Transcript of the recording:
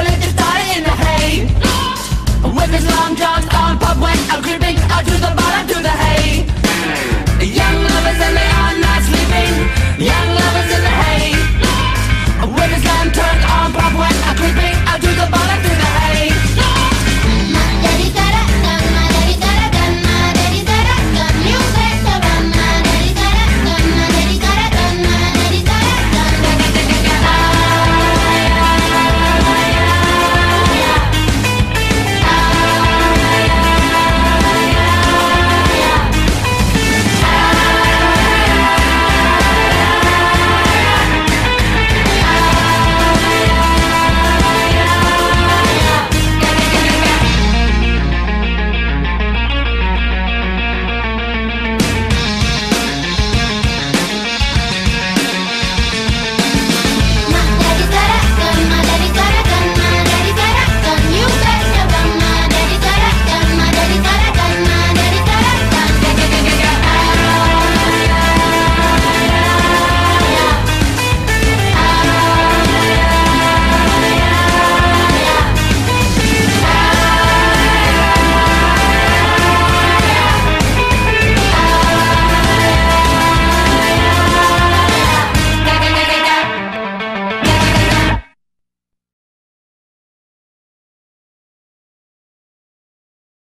¿Cuál